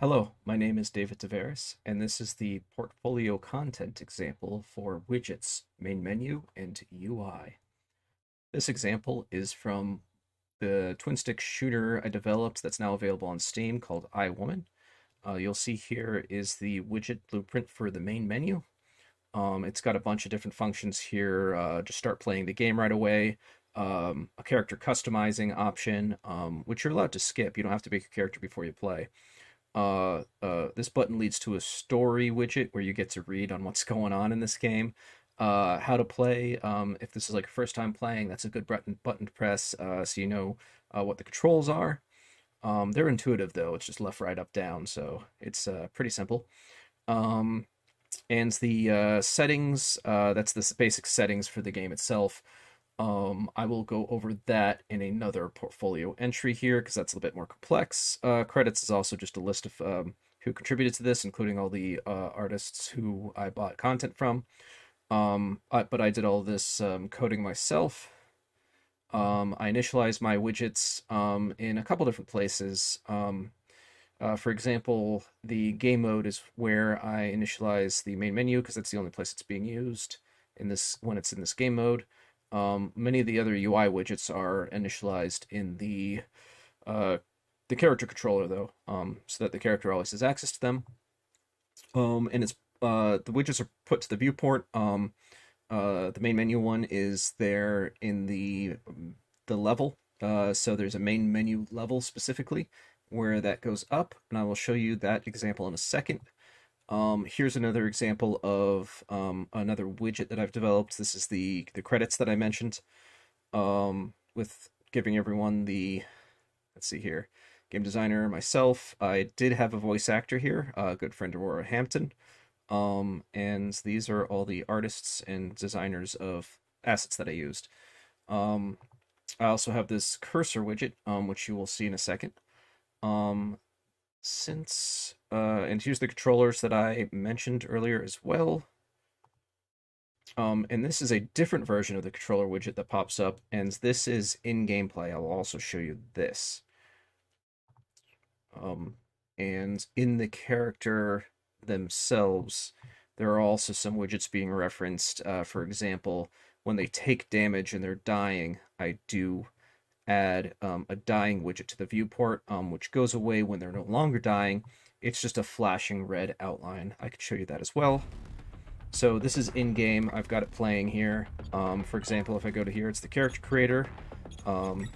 Hello, my name is David Tavares, and this is the portfolio content example for widgets, main menu, and UI. This example is from the twin stick shooter I developed that's now available on Steam called iWoman. Uh, you'll see here is the widget blueprint for the main menu. Um, it's got a bunch of different functions here. Uh, just start playing the game right away. Um, a character customizing option, um, which you're allowed to skip. You don't have to make a character before you play. Uh, uh, this button leads to a story widget where you get to read on what's going on in this game. Uh, how to play. Um, if this is like first time playing, that's a good button button to press uh, so you know uh, what the controls are. Um, they're intuitive though; it's just left, right, up, down, so it's uh, pretty simple. Um, and the uh, settings, uh, that's the basic settings for the game itself. Um, I will go over that in another portfolio entry here because that's a little bit more complex. Uh, credits is also just a list of um, who contributed to this, including all the uh, artists who I bought content from. Um, I, but I did all this um, coding myself. Um, I initialized my widgets um, in a couple different places. Uh, for example, the game mode is where I initialize the main menu because that's the only place it's being used in this when it's in this game mode. Um, many of the other UI widgets are initialized in the uh, the character controller though, um, so that the character always has access to them. Um, and it's uh, the widgets are put to the viewport. Um, uh, the main menu one is there in the the level. Uh, so there's a main menu level specifically where that goes up, and I will show you that example in a second. Um, here's another example of um, another widget that I've developed. This is the, the credits that I mentioned um, with giving everyone the, let's see here, game designer, myself. I did have a voice actor here, a good friend Aurora Hampton. Um, and these are all the artists and designers of assets that I used. Um, I also have this cursor widget, um, which you will see in a second. Um, since, uh, and here's the controllers that I mentioned earlier as well. Um, and this is a different version of the controller widget that pops up, and this is in gameplay. I will also show you this. Um, and in the character themselves, there are also some widgets being referenced. Uh, for example, when they take damage and they're dying, I do add um, a dying widget to the viewport, um, which goes away when they're no longer dying. It's just a flashing red outline. I could show you that as well. So this is in-game. I've got it playing here. Um, for example, if I go to here, it's the character creator. Um,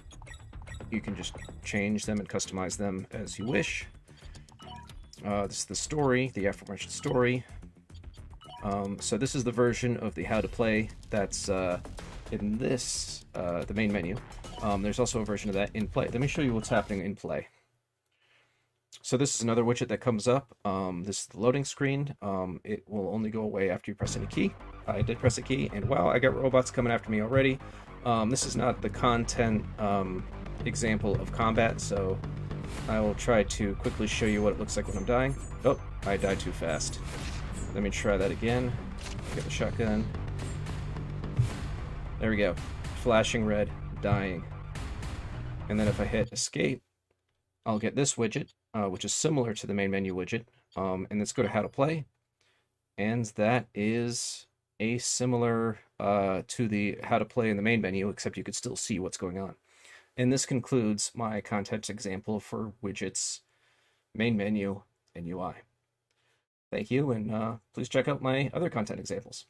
you can just change them and customize them as you wish. Uh, this is the story, the aforementioned story. Um, so this is the version of the how to play that's uh, in this, uh, the main menu. Um, there's also a version of that in play. Let me show you what's happening in play. So this is another widget that comes up. Um, this is the loading screen. Um, it will only go away after you press any key. I did press a key, and wow, I got robots coming after me already. Um, this is not the content um, example of combat, so I will try to quickly show you what it looks like when I'm dying. Oh, I died too fast. Let me try that again. Get the shotgun. There we go. Flashing red, dying. And then if I hit escape, I'll get this widget, uh, which is similar to the main menu widget. Um, and let's go to how to play. And that is a similar uh, to the how to play in the main menu, except you could still see what's going on. And this concludes my content example for widgets, main menu, and UI. Thank you, and uh, please check out my other content examples.